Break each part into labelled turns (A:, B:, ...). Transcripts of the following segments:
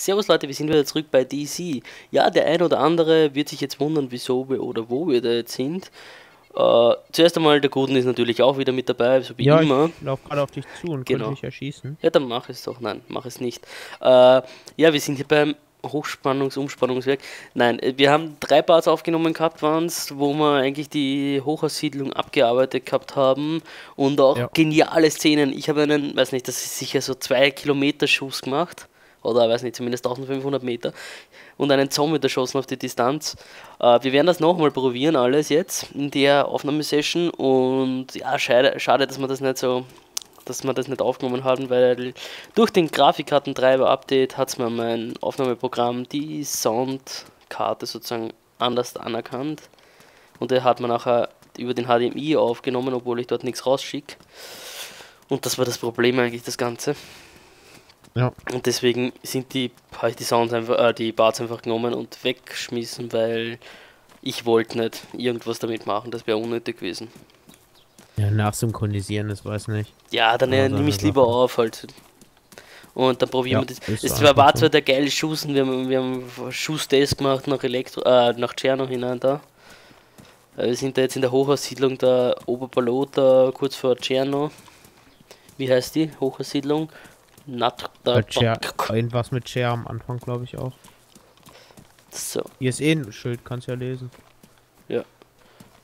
A: Servus Leute, wir sind wieder zurück bei DC. Ja, der ein oder andere wird sich jetzt wundern, wieso wir oder wo wir da jetzt sind. Äh, zuerst einmal, der Guten ist natürlich auch wieder mit dabei, so wie
B: ja,
A: immer.
B: ich laufe gerade auf dich zu und
A: Genau.
B: mich erschießen.
A: Ja, dann mach es doch. Nein, mach es nicht. Äh, ja, wir sind hier beim Hochspannungs-Umspannungswerk. Nein, äh, wir haben drei Parts aufgenommen gehabt, waren's, wo wir eigentlich die Hochhaussiedlung abgearbeitet gehabt haben und auch
B: Ja.
A: geniale Szenen. Ich habe einen, weiß nicht, das ist sicher so zwei Kilometer Schuss gemacht oder weiß nicht, zumindest 1500 Meter und einen Zombie erschossen auf die Distanz. Äh, wir werden das nochmal probieren, alles jetzt in der Aufnahmesession und ja, schade, schade, dass wir das nicht so dass wir das nicht aufgenommen haben, weil durch den Grafikkartentreiber-Update hat es mir mein Aufnahmeprogramm die Soundkarte sozusagen anders anerkannt. Und der hat man nachher über den HDMI aufgenommen, obwohl ich dort nichts rausschicke. Und das war das Problem eigentlich, das Ganze.
B: Ja.
A: Und deswegen sind die, habe ich die Sounds einfach, äh, die Parts einfach genommen und weggeschmissen, weil ich wollte nicht irgendwas damit machen, das wäre unnötig gewesen.
B: Ja, nachsynchronisieren, das weiß nicht.
A: Ja, dann
B: Ja,
A: äh, nehme ich es lieber auf halt. Und dann probieren
B: Ja,
A: wir das. Es war, war zwar der geile Schuss und wir haben, wir haben Schusstest gemacht nach Elektro, äh, nach Tscherno hinein da. Äh, Wir sind da jetzt in der Hochhaussiedlung der Oberpalot, da kurz vor Tscherno. Wie heißt die Hochhaussiedlung? Nat
B: Bei Cher, irgendwas mit Cher am Anfang, glaube ich auch.
A: So,
B: Hier ist eh ein Schild, kannst ja lesen.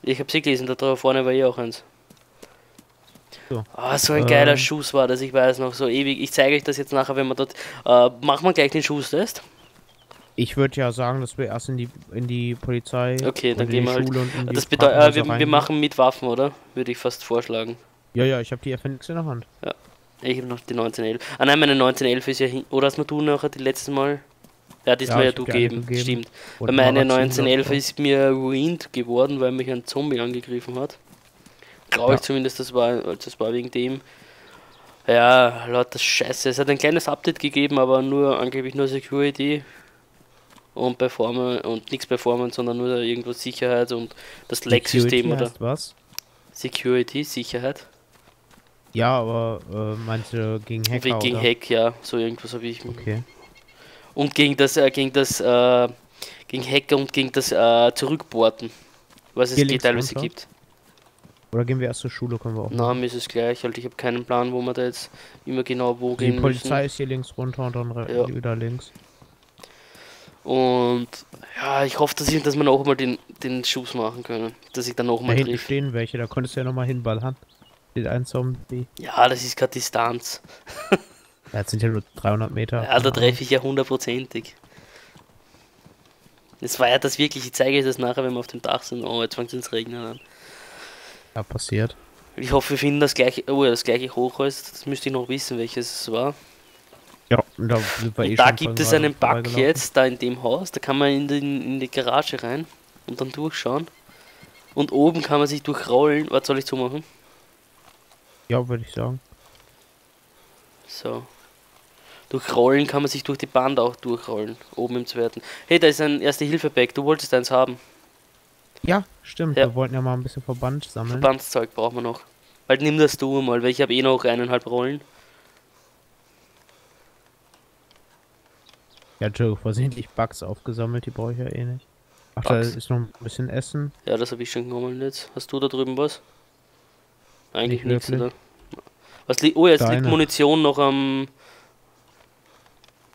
A: ich habe sie gelesen, da drauf vorne war eh auch eins.
B: So.
A: Ah, so ein geiler
B: Ähm.
A: Schuss war das, ich weiß noch, so ewig. Ich zeige euch das jetzt nachher, wenn wir dort. Äh, machen wir gleich den Schusstest?
B: Ich würde ja sagen, dass wir erst in die in die Polizei
A: Okay, dann gehen wir halt- Das bedeutet, äh, wir, wir machen mit Waffen, oder? Würde ich fast vorschlagen.
B: Ja, ja, ich habe die FNX in der Hand.
A: Ich habe noch die 1911. Ah nein, meine 1911 ist ja hin. Oder hast mir du nachher die letzte Mal? Ja, die ist
B: Ja,
A: mir ja du
B: eine
A: gegeben. Stimmt. Weil meine
B: Magazin, glaub
A: 1911
B: ich,
A: ist mir ruined geworden, weil mich ein Zombie angegriffen hat. Glaube ich
B: Ja.
A: zumindest, das war, das war wegen dem. Ja, lauter Scheiße. Es hat ein kleines Update gegeben, aber nur angeblich nur Security und Performance und nichts Performance, sondern nur irgendwo Sicherheit und das Lag-System oder
B: was?
A: Security, Sicherheit.
B: Ja, aber äh, meinst gegen Hacker
A: Wie gegen
B: oder?
A: Hack, ja, so irgendwas habe ich.
B: Okay.
A: Und gegen das, äh, gegen das, äh, gegen Hacker und gegen das äh, Zurückporten. Was es
B: Hier
A: geht
B: links
A: teilweise
B: runter?
A: gibt.
B: Oder gehen wir erst zur Schule, können wir auch.
A: Na, mir ist es gleich, halt, ich habe keinen Plan, wo wir da jetzt immer genau wo
B: die
A: gehen
B: Polizei ist hier links runter und dann
A: Ja.
B: wieder links.
A: müssen. Und ja, ich hoffe, dass, ich, dass wir noch mal den, den Schuss machen können. Dass ich dann noch
B: Da
A: mal
B: hinten
A: triff.
B: stehen welche, da konntest du ja nochmal hinballern. Steht ein Zombie.
A: Ja, das ist keine Distanz.
B: Ja, jetzt sind ja nur 300 Meter.
A: Ja, da treffe ich ja hundertprozentig. Das war ja das wirklich, ich zeige euch das nachher, wenn wir auf dem Dach sind. Oh, jetzt fängt es ins Regnen an.
B: Ja, passiert.
A: Ich hoffe, wir finden das gleiche, oh ja, das gleiche Hochhaus. Das müsste ich noch wissen, welches es war.
B: Ja, und da wir eh
A: Und da gibt es
B: gerade
A: einen Bug jetzt, da in dem Haus. Da kann man in, den, in die Garage rein und dann durchschauen. Und oben kann man sich durchrollen. Was soll ich zumachen?
B: Ja, würde ich sagen.
A: So. Durchrollen kann man sich durch die Band auch durchrollen. Oben im zweiten. Hey, da ist ein Erste-Hilfe-Bag. Du wolltest eins haben.
B: Ja, stimmt.
A: Ja.
B: Wir wollten ja mal ein bisschen Verband sammeln.
A: Verbandszeug brauchen wir noch. Weil nimm das du mal, weil ich habe eh noch eineinhalb Rollen.
B: Ja, Joe, versehentlich Bugs aufgesammelt, die brauche ich ja eh nicht. Ach,
A: Bugs?
B: da ist noch ein bisschen Essen.
A: Ja, das habe ich schon genommen jetzt. Hast du da drüben was? Eigentlich
B: Nicht
A: nichts, oder? Was liegt? Oh, jetzt liegt
B: Deine.
A: Munition noch am.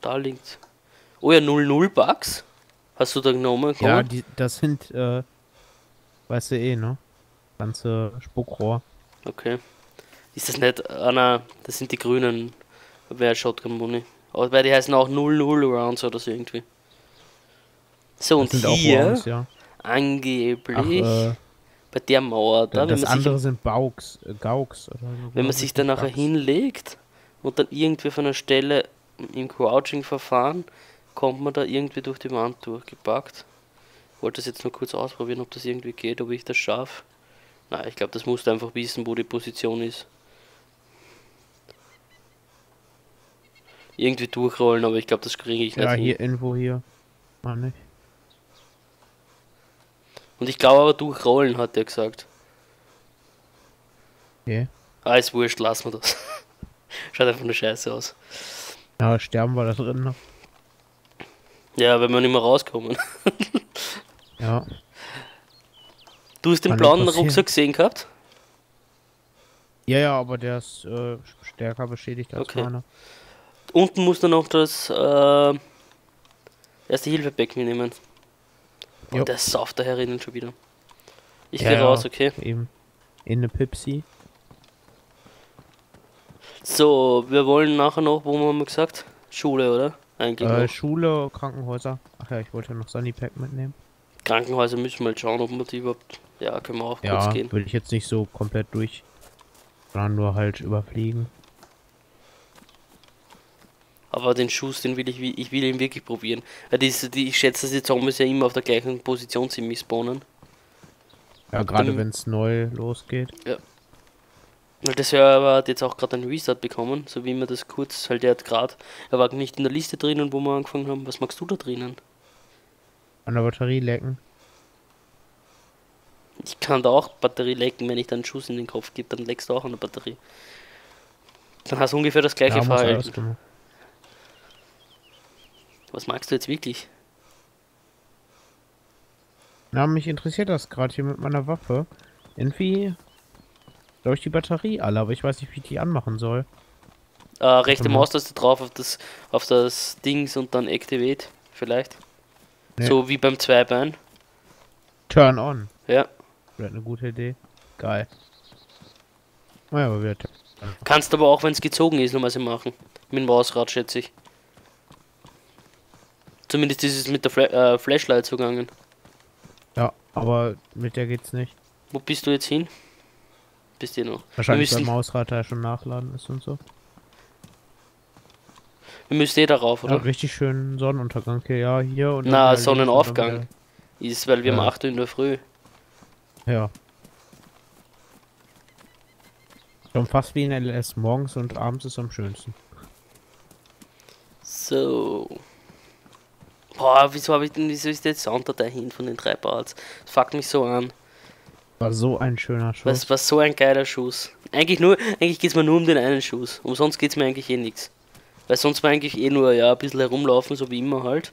A: Da liegt. Oh ja, 00 Bugs. Hast du da genommen?
B: Ja,
A: Komm.
B: die, das sind, äh, weißt du eh, ne? Ganze Spuckrohr.
A: Okay. Ist das nicht. Ah, nein, das sind die grünen. Wer Shotgun Muni. Aber weil die heißen auch 00 Rounds oder so irgendwie. So, und
B: Das auch
A: hier
B: Rounds, ja.
A: angeblich
B: Ach, äh,
A: bei der Mauer da,
B: das
A: man sich
B: andere sind Bauks, äh, Gauks oder so.
A: Wenn man sich
B: ich,
A: dann nachher hinlegt und dann irgendwie von einer Stelle im Crouching-Verfahren kommt man da irgendwie durch die Wand durchgepackt. Wollte das jetzt nur kurz ausprobieren, ob das irgendwie geht, ob ich das schaffe. Nein, ich glaube, das musst du einfach wissen, wo die Position ist. Irgendwie durchrollen, aber ich glaube, das kriege ich nicht
B: Ja,
A: hin.
B: hier, irgendwo hier. Ah, nicht.
A: Und ich glaube aber durchrollen, hat er gesagt.
B: Okay.
A: Ah, ist wurscht, lassen wir das. Schaut einfach nur scheiße aus.
B: Ja, sterben wir da drin noch.
A: Ja, wenn wir nicht mehr rauskommen.
B: Ja.
A: Du hast den
B: Kann
A: blauen. Rucksack gesehen gehabt?
B: Ja, ja, aber der ist äh, stärker beschädigt als
A: Okay.
B: meiner.
A: Unten musst du noch das äh, erste Hilfebeck Oh,
B: Jo.
A: der sauft da herinnen schon wieder. Ich
B: Ja,
A: geh
B: ja.
A: raus, okay?
B: Eben. In eine Pipsi.
A: So, wir wollen nachher noch, wo haben wir gesagt? Schule, oder? Eigentlich
B: Äh. Schule, Krankenhäuser. Ach ja, ich wollte noch Sunnypack mitnehmen.
A: Krankenhäuser müssen wir mal schauen, ob wir die überhaupt. Ja, können wir auch
B: Ja,
A: kurz gehen.
B: würde ich jetzt nicht so komplett durch, sondern nur halt überfliegen.
A: Aber den Schuss, den will ich, ich will ihn wirklich probieren. Weil diese, die, ich schätze, dass die Zombies ja immer auf der gleichen Position ziemlich spawnen.
B: Ja, gerade
A: Dann-
B: wenn es neu losgeht.
A: Weil der Server hat jetzt auch gerade einen Restart bekommen, so wie man das kurz, halt der hat gerade, er war nicht in der Liste drinnen, wo wir angefangen haben. Was magst du da drinnen?
B: An der Batterie lecken.
A: Ich kann da auch Batterie lecken, wenn ich da einen Schuss in den Kopf gebe, dann leckst du auch an der Batterie. Dann hast du ungefähr das gleiche
B: Ja,
A: Verhalten. Was magst du jetzt wirklich?
B: Na, mich interessiert das gerade hier mit meiner Waffe. Irgendwie ich die Batterie alle, aber ich weiß nicht, wie ich die anmachen soll.
A: Äh, rechte
B: Mhm.
A: Maustaste drauf auf das, auf das Dings und dann Activate, vielleicht.
B: Nee.
A: So wie beim Zweibein.
B: Turn on.
A: Ja.
B: Wäre eine gute Idee. Geil. Naja, aber wir
A: Kannst aber auch, wenn es gezogen ist, nochmal so machen. Mit dem Mausrad, schätze ich. Zumindest ist es mit der Fla äh, Flashlight zugangen.
B: Ja, aber mit der geht's nicht.
A: Wo bist du jetzt hin? Bist du noch?
B: Wahrscheinlich beim Mausrad da schon nachladen ist und so.
A: wir müssen eh darauf,
B: Ja,
A: oder?
B: richtig schön Sonnenuntergang hier, ja, hier und
A: Na, Sonnenaufgang. Ist, weil wir um
B: Ja.
A: 8 Uhr in der Früh.
B: Ja. Schon fast wie in LS morgens und abends ist am schönsten.
A: So. Boah, wieso habe ich denn, wieso ist der Sound da dahin von den drei Parts? Das fuckt mich so an.
B: War so ein schöner Schuss.
A: Was war so ein geiler Schuss. Eigentlich nur, eigentlich geht's mir nur um den einen Schuss. Umsonst geht's mir eigentlich eh nichts. Weil sonst war eigentlich eh nur, ja, ein bisschen herumlaufen, so wie immer halt.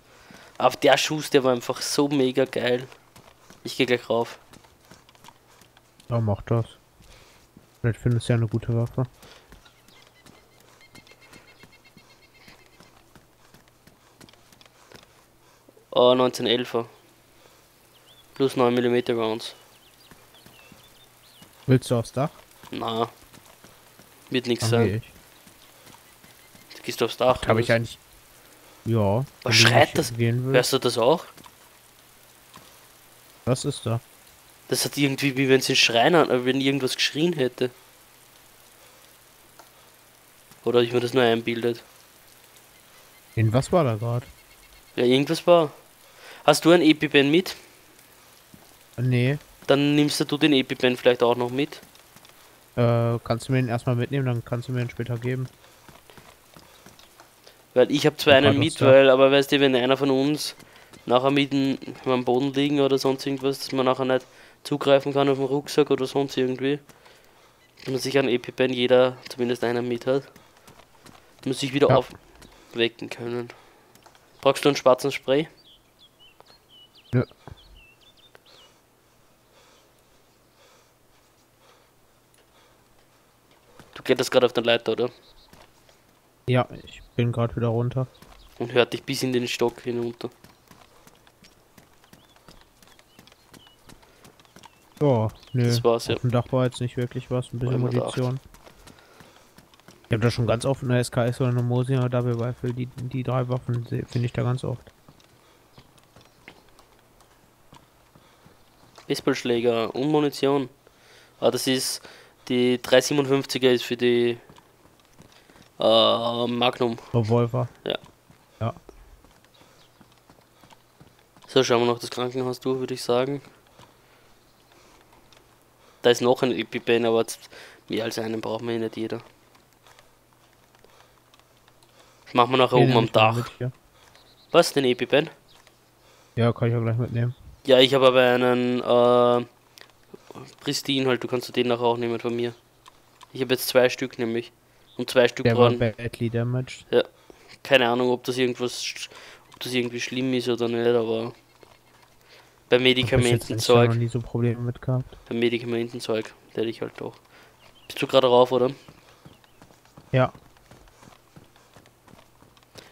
A: Aber der Schuss, der war einfach so mega geil. Ich gehe gleich rauf.
B: Ja, mach das. Vielleicht findest du ja eine gute Waffe.
A: Oh, 1911er. Plus 9 mm Rounds.
B: Willst du aufs Dach?
A: Na. Wird nichts sein.
B: ich.
A: Du gehst aufs Dach.
B: Habe ich eigentlich. Ja. du
A: schreit das? Hörst du das auch?
B: Was ist da?
A: Das hat irgendwie, wie wenn es ein Schrein an, äh, wenn irgendwas geschrien hätte. Oder ich mir das nur einbildet.
B: In was war da gerade?
A: Ja, irgendwas war. Hast du ein EpiPen mit?
B: Nee.
A: Dann nimmst du den EpiPen vielleicht auch noch mit.
B: Äh, kannst du mir den erstmal mitnehmen, dann kannst du mir den später geben.
A: Weil ich habe zwar einen mit, weil, aber weißt du, wenn einer von uns nachher mitten am Boden liegen oder sonst irgendwas, dass man nachher nicht zugreifen kann auf den Rucksack oder sonst irgendwie. Dass man sich einen EpiPen jeder zumindest einer mit hat. Muss sich wieder
B: Ja.
A: aufwecken können. Brauchst du einen schwarzen Spray?
B: Ja.
A: Du klettest gerade auf den Leiter, oder?
B: Ja, ich bin gerade wieder runter.
A: Und hört dich bis in den Stock hinunter.
B: Ja, nö.
A: Das war's, ja.
B: Auf dem Dach war jetzt nicht wirklich was, ein bisschen. Munition. Ich habe da schon ganz oft eine SKS oder eine Mosin oder Double Rifle, die, die drei Waffen finde ich da ganz oft.
A: Baseballschläger und Munition. Ah, das ist die 357er ist für die äh, Magnum.
B: Revolver.
A: So, schauen wir noch das Krankenhaus durch, würde ich sagen. Da ist noch ein EpiPen, aber mehr als einen brauchen wir eh nicht jeder. Das machen wir nachher
B: Den
A: oben am Dach.
B: mit.
A: Was, den EpiPen?
B: Ja, kann ich auch gleich mitnehmen.
A: Ja, ich habe aber einen äh, Pristine halt, du kannst den nachher auch nehmen von mir. Ich habe jetzt zwei Stück nämlich. Und zwei Stück
B: Der war
A: brauchen.
B: badly damaged.
A: Keine Ahnung, ob das irgendwas, ob das irgendwie schlimm ist oder nicht, aber bei
B: ich
A: Medikamentenzeug,
B: noch nie so Probleme mit gehabt.
A: bei Medikamentenzeug, der ich halt doch. Bist du gerade rauf, oder?
B: Ja,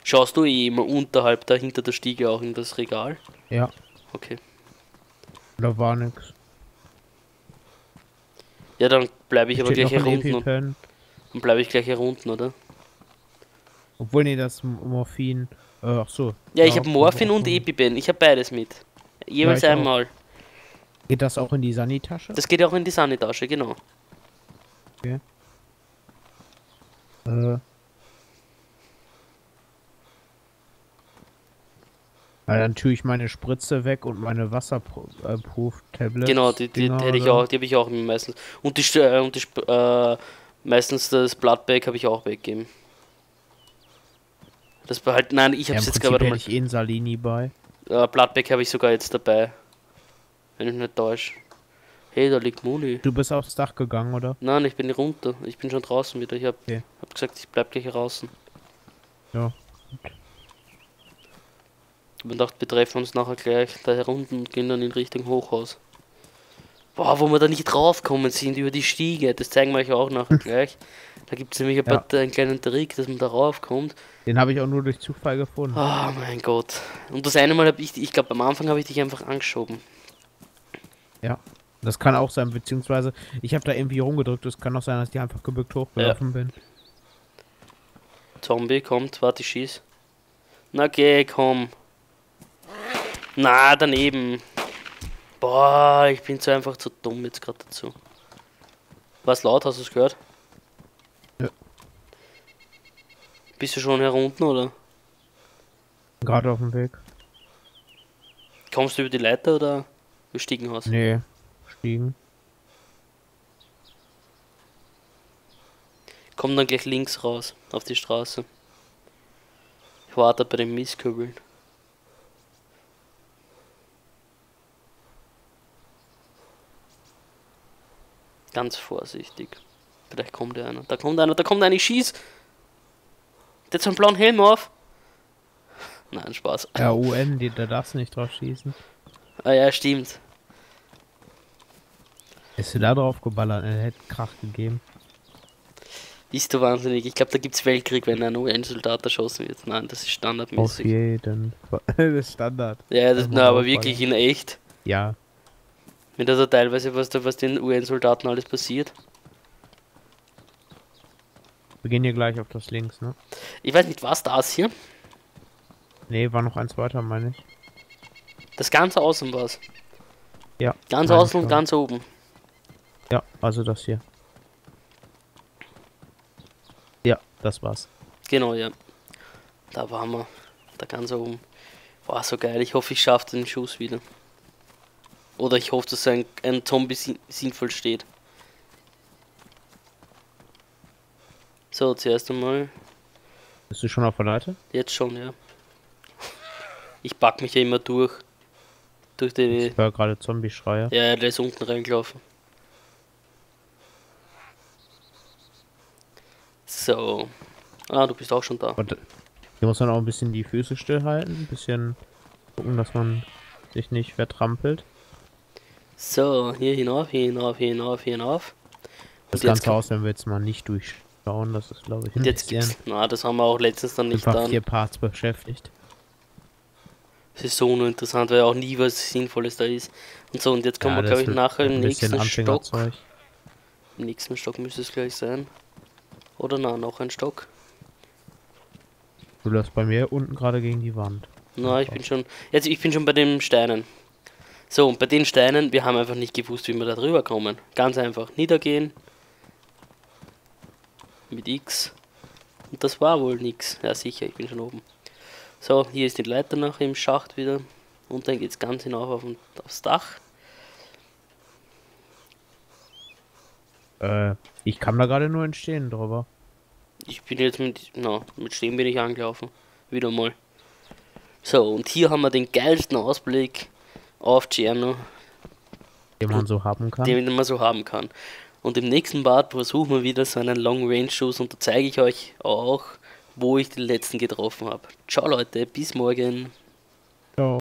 A: Schaust du eh immer unterhalb da hinter der Stiege auch in das Regal?
B: ja,
A: Okay.
B: Da war nix.
A: Ja, dann bleibe ich aber
B: Steht
A: gleich hier unten. und-. Dann bleibe ich gleich hier unten, oder?
B: Obwohl, nee, das Morphin. Äh, ach so.
A: Ja, ich habe
B: auch-
A: Morphin
B: auch-
A: und EpiPen. Ich habe beides mit. Jeweils
B: ich auch.
A: einmal.
B: Geht das auch in die Sani-Tasche?
A: Das geht ja auch in die Sanitasche, genau.
B: Äh, Na, dann tue ich meine Spritze weg und meine Wasserproof-Tablet.
A: Genau, die, die, die hätte ich auch, die habe ich auch meistens. Und die, äh, und die äh, meistens das Bloodbag habe ich auch weggegeben. Das halt, nein, ich
B: Ja,
A: habe es jetzt gerade mal.
B: ich eh einen Salini bei.
A: Äh, Bloodbag habe ich sogar jetzt dabei. Wenn ich nicht täusche. Hey, da liegt Muni.
B: Du bist aufs Dach gegangen, oder?
A: Nein, ich bin runter. Ich bin schon draußen wieder. Ich habe
B: Okay.
A: hab gesagt, ich bleib gleich hier draußen.
B: Ja.
A: Mir gedacht, wir treffen uns nachher gleich da herunten und gehen dann in Richtung Hochhaus. Boah, wo wir da nicht draufkommen sind über die Stiege, das zeigen wir euch auch nachher gleich. Da gibt es nämlich ein
B: Ja.
A: paar, einen kleinen Trick, dass man da raufkommt.
B: Den habe ich auch nur durch Zufall gefunden.
A: Oh mein Gott. Und das eine Mal habe ich, ich glaube am Anfang habe ich dich einfach angeschoben.
B: Ja. Das kann auch sein, beziehungsweise ich habe da irgendwie rumgedrückt. Es kann auch sein, dass ich einfach gebückt hochgelaufen bin.
A: Zombie kommt, warte, ich schieß. Na geh, komm. Na, daneben. Boah, ich bin so einfach zu dumm jetzt gerade dazu. Was laut, hast du es gehört?
B: Ja.
A: Bist du schon herunten oder?
B: Gerade auf dem Weg.
A: Kommst du über die Leiter oder über Stiegenhaus?
B: Nee, stiegen.
A: Komm dann gleich links raus, auf die Straße. Ich warte bei den Mistkübeln. Ganz vorsichtig. Vielleicht kommt einer. Da kommt einer, da kommt einer, ich schieß! Der hat so einen blauen Helm auf. Nein, Spaß.
B: Ja, UN, die, da darfst du nicht drauf schießen.
A: Ah ja, stimmt.
B: Ist du da drauf geballert? Er hätte Krach gegeben.
A: Bist du wahnsinnig? Ich glaube, da gibt's Weltkrieg, wenn ein UN-Soldat erschossen wird. Nein, das ist
B: Auf
A: standardmäßig.
B: jeden Fall. das ist Standard.
A: Ja, das, na, aber wirklich in echt.
B: Ja.
A: Wenn da so teilweise, was, da, was den UN-Soldaten alles passiert.
B: Wir gehen hier gleich auf das links, ne?
A: Ich weiß nicht, was das hier?
B: Nee, war noch eins weiter, meine ich.
A: Das ganze Außen war's.
B: Ja.
A: Ganz außen und ganz oben.
B: Ja, also das hier. Ja, das war's.
A: Genau, ja. Da waren wir. Da ganz oben. War so geil. Ich hoffe, ich schaffe den Schuss wieder. Oder ich hoffe, dass ein, ein Zombie sin sinnvoll steht. So, zuerst einmal.
B: Bist du schon auf der Leiter?
A: Jetzt schon, ja. Ich pack mich ja immer durch. Durch die.
B: Ich höre gerade Zombie-Schreie.
A: Ja, der ist unten reingelaufen. So. Ah, du bist auch schon da.
B: Und hier muss man auch ein bisschen die Füße stillhalten. Ein bisschen gucken, dass man sich nicht vertrampelt.
A: So, hier hinauf, hier hinauf, hier hinauf, hier hinauf.
B: Das
A: Und jetzt
B: ganze Haus werden wir jetzt mal nicht durchschauen. Das ist, glaube ich,
A: Und jetzt gibt's. Na, das haben wir auch letztens dann nicht dann.
B: vier Parts beschäftigt.
A: Das ist so nur interessant, weil auch nie was Sinnvolles da ist. Und so, und jetzt kommen
B: Ja,
A: wir,
B: das
A: glaube ich, nachher im nächsten Stock. Im nächsten Stock müsste es gleich sein. Oder na, noch ein Stock.
B: Du läufst bei mir unten gerade gegen die Wand.
A: Na, ich bin schon. Jetzt, ich bin schon bei den Steinen. So, und bei den Steinen, wir haben einfach nicht gewusst, wie wir da drüber kommen. Ganz einfach. Niedergehen. Mit X. Und das war wohl nix. Ja, sicher, ich bin schon oben. So, hier ist die Leiter nachher im Schacht wieder. Und dann geht's ganz hinauf auf, aufs Dach.
B: Äh, ich kam da gerade nur entstehen drüber.
A: Ich bin jetzt mit, na, mit Stehen bin ich angelaufen. Wieder mal. So, und hier haben wir den geilsten Ausblick auf Tscherno,
B: Den man so haben kann.
A: den man so haben kann. Und im nächsten Part versuchen wir wieder so einen Long Range Schuss und da zeige ich euch auch, wo ich den letzten getroffen habe. Ciao Leute, bis morgen.
B: Ciao.